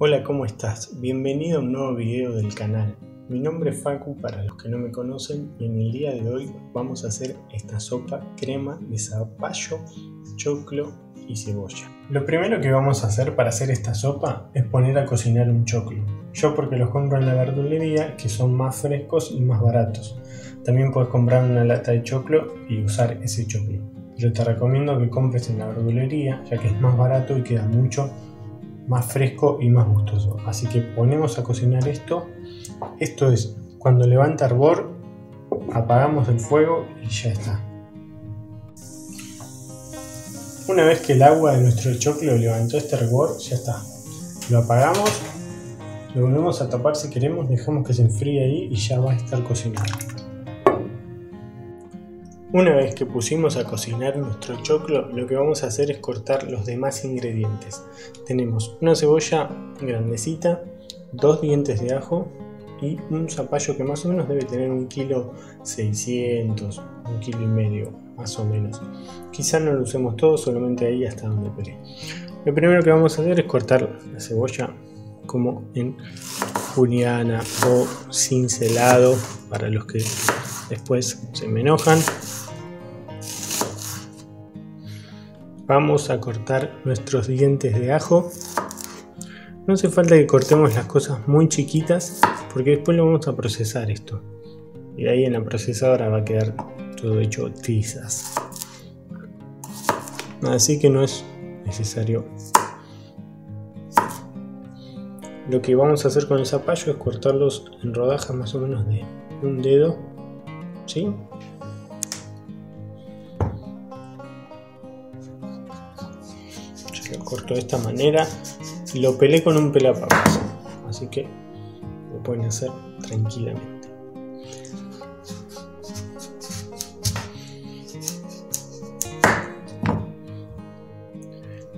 Hola, ¿cómo estás? Bienvenido a un nuevo video del canal. Mi nombre es Facu para los que no me conocen y en el día de hoy vamos a hacer esta sopa crema de zapallo, choclo y cebolla. Lo primero que vamos a hacer para hacer esta sopa es poner a cocinar un choclo. Yo porque los compro en la verdulería que son más frescos y más baratos. También puedes comprar una lata de choclo y usar ese choclo. Pero te recomiendo que compres en la verdulería ya que es más barato y queda mucho más fresco y más gustoso. Así que ponemos a cocinar esto. Esto es cuando levanta hervor, apagamos el fuego y ya está. Una vez que el agua de nuestro choclo levantó este hervor, ya está. Lo apagamos, lo volvemos a tapar si queremos, dejamos que se enfríe ahí y ya va a estar cocinado. Una vez que pusimos a cocinar nuestro choclo, lo que vamos a hacer es cortar los demás ingredientes. Tenemos una cebolla grandecita, dos dientes de ajo y un zapallo que más o menos debe tener un kilo 600, un kilo y medio, más o menos. Quizá no lo usemos todo, solamente ahí hasta donde peleé. Lo primero que vamos a hacer es cortar la cebolla como en juliana o cincelado para los que después se me enojan. Vamos a cortar nuestros dientes de ajo. No hace falta que cortemos las cosas muy chiquitas porque después lo vamos a procesar esto. Y ahí en la procesadora va a quedar todo hecho tizas. Así que no es necesario. Lo que vamos a hacer con el zapallo es cortarlos en rodajas más o menos de un dedo. ¿Sí? Corto de esta manera lo pelé con un pelapapas. Así que lo pueden hacer tranquilamente.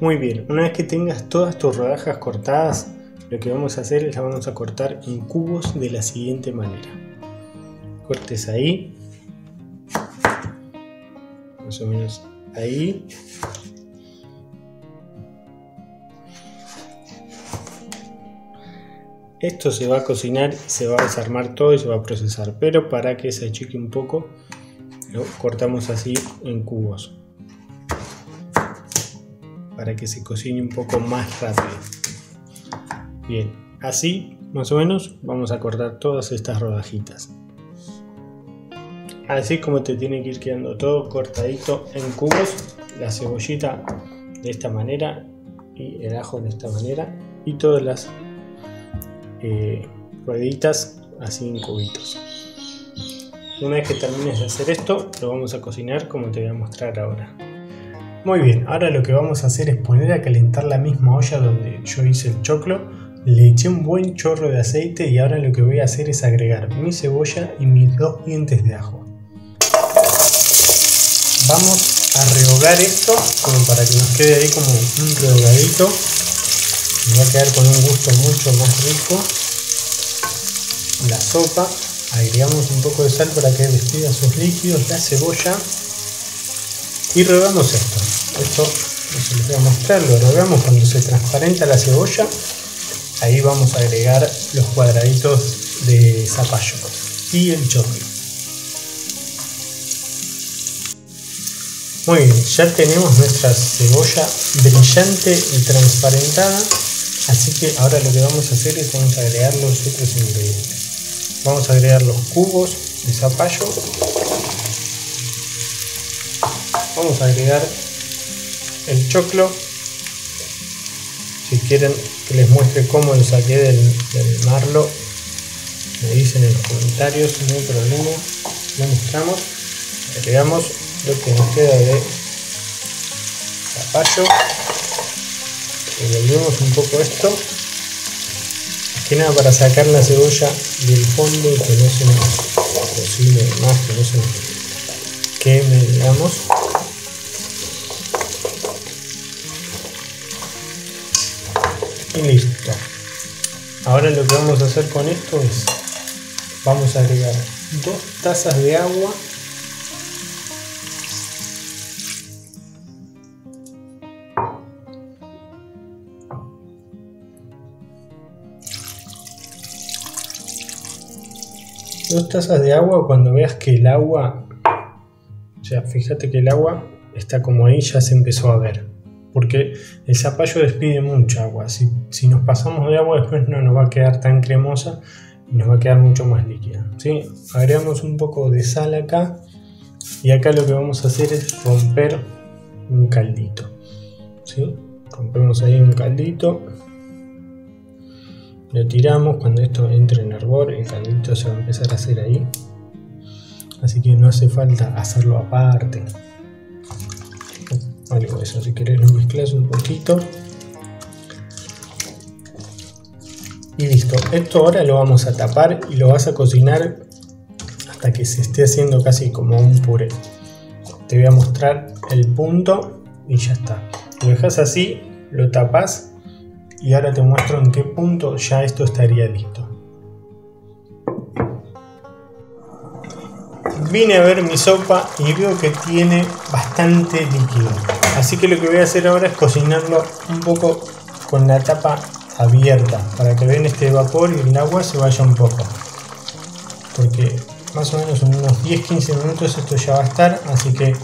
Muy bien una vez que tengas todas tus rodajas cortadas lo que vamos a hacer es la vamos a cortar en cubos de la siguiente manera. Cortes ahí más o menos ahí Esto se va a cocinar se va a desarmar todo y se va a procesar, pero para que se achique un poco, lo cortamos así en cubos. Para que se cocine un poco más rápido. Bien, así más o menos vamos a cortar todas estas rodajitas. Así como te tiene que ir quedando todo cortadito en cubos, la cebollita de esta manera y el ajo de esta manera y todas las eh, rueditas así en cubitos. Una vez que termines de hacer esto, lo vamos a cocinar como te voy a mostrar ahora. Muy bien, ahora lo que vamos a hacer es poner a calentar la misma olla donde yo hice el choclo. Le eché un buen chorro de aceite y ahora lo que voy a hacer es agregar mi cebolla y mis dos dientes de ajo. Vamos a rehogar esto como para que nos quede ahí como un rehogadito va a quedar con un gusto mucho más rico. La sopa agregamos un poco de sal para que despida sus líquidos la cebolla. Y rehogamos esto. Esto no se les voy a mostrar lo rehogamos cuando se transparenta la cebolla. Ahí vamos a agregar los cuadraditos de zapallo y el choclo. Muy bien ya tenemos nuestra cebolla brillante y transparentada Así que ahora lo que vamos a hacer es vamos a agregar los otros ingredientes. Vamos a agregar los cubos de zapallo. Vamos a agregar el choclo. Si quieren que les muestre cómo lo saqué del, marlo, me dicen en los comentarios, no hay problema. Lo mostramos. Agregamos lo que nos queda de zapallo revolvemos un poco esto. Que nada para sacar la cebolla del fondo que no se nos cocine más que no se nos queme digamos. Y listo. Ahora lo que vamos a hacer con esto es vamos a agregar dos tazas de agua dos tazas de agua cuando veas que el agua, o sea, fíjate que el agua está como ahí, ya se empezó a ver. Porque el zapallo despide mucha agua. Si, si nos pasamos de agua después no nos va a quedar tan cremosa nos va a quedar mucho más líquida. ¿sí? Agregamos un poco de sal acá y acá lo que vamos a hacer es romper un caldito. ¿sí? Rompemos ahí un caldito lo tiramos cuando esto entre en hervor el caldito se va a empezar a hacer ahí. Así que no hace falta hacerlo aparte. Algo de eso si querés lo mezclas un poquito. Y listo. Esto ahora lo vamos a tapar y lo vas a cocinar hasta que se esté haciendo casi como un puré. Te voy a mostrar el punto y ya está. Lo dejas así lo tapas y ahora te muestro en qué punto ya esto estaría listo. Vine a ver mi sopa y veo que tiene bastante líquido. Así que lo que voy a hacer ahora es cocinarlo un poco con la tapa abierta para que vean este vapor y el agua se vaya un poco. Porque más o menos en unos 10-15 minutos esto ya va a estar, así que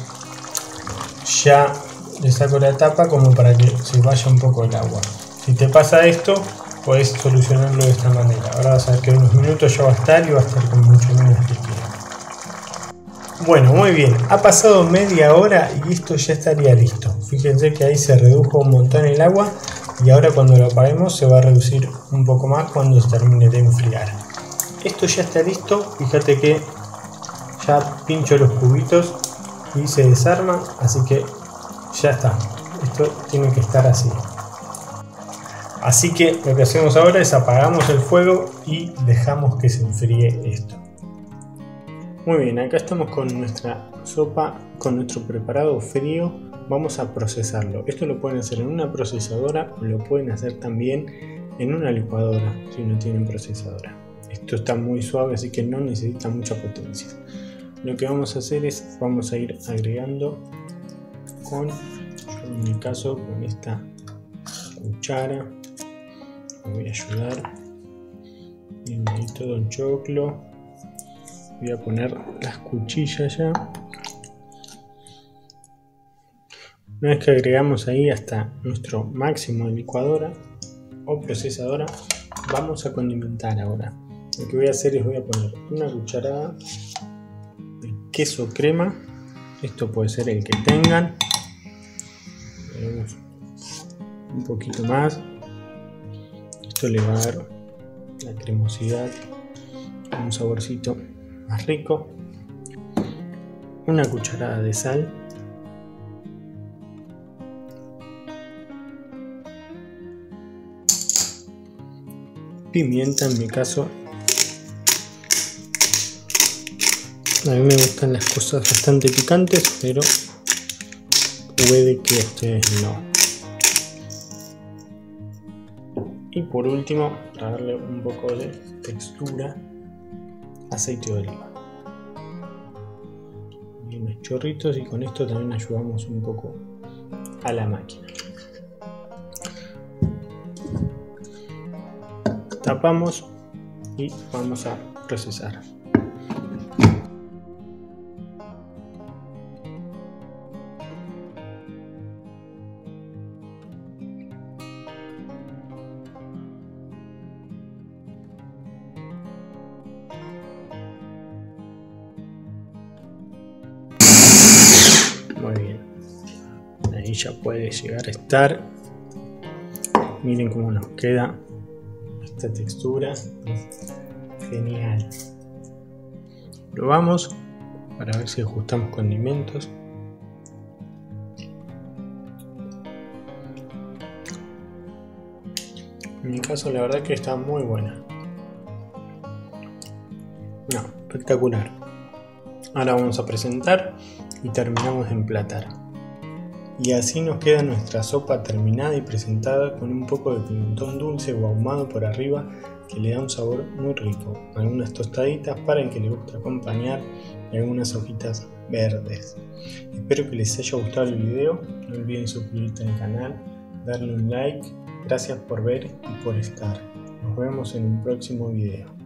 ya le saco la tapa como para que se vaya un poco el agua. Si te pasa esto, puedes solucionarlo de esta manera. Ahora vas a ver que en unos minutos ya va a estar y va a estar con mucho menos líquido. Bueno, muy bien. Ha pasado media hora y esto ya estaría listo. Fíjense que ahí se redujo un montón el agua y ahora cuando lo apaguemos se va a reducir un poco más cuando se termine de enfriar. Esto ya está listo. Fíjate que ya pincho los cubitos y se desarma, así que ya está. Esto tiene que estar así. Así que lo que hacemos ahora es apagamos el fuego y dejamos que se enfríe esto. Muy bien, acá estamos con nuestra sopa, con nuestro preparado frío. Vamos a procesarlo. Esto lo pueden hacer en una procesadora o lo pueden hacer también en una licuadora si no tienen procesadora. Esto está muy suave así que no necesita mucha potencia. Lo que vamos a hacer es, vamos a ir agregando con, en mi caso, con esta cuchara voy a ayudar. Bien todo el choclo. Voy a poner las cuchillas ya. Una vez que agregamos ahí hasta nuestro máximo de licuadora o procesadora vamos a condimentar ahora. Lo que voy a hacer es voy a poner una cucharada de queso crema. Esto puede ser el que tengan. Un poquito más esto le va a dar la cremosidad, un saborcito más rico. Una cucharada de sal. Pimienta en mi caso. A mí me gustan las cosas bastante picantes, pero puede que ustedes no. Y por último, para darle un poco de textura, aceite de oliva. Y unos chorritos y con esto también ayudamos un poco a la máquina. Tapamos y vamos a procesar. Ya puede llegar a estar. Miren cómo nos queda esta textura. Genial. Probamos para ver si ajustamos condimentos. En mi caso la verdad que está muy buena. No, espectacular. Ahora vamos a presentar y terminamos de emplatar. Y así nos queda nuestra sopa terminada y presentada con un poco de pimentón dulce o ahumado por arriba que le da un sabor muy rico. Algunas tostaditas para el que le gusta acompañar y algunas hojitas verdes. Espero que les haya gustado el video. No olviden suscribirse al canal, darle un like. Gracias por ver y por estar. Nos vemos en un próximo video.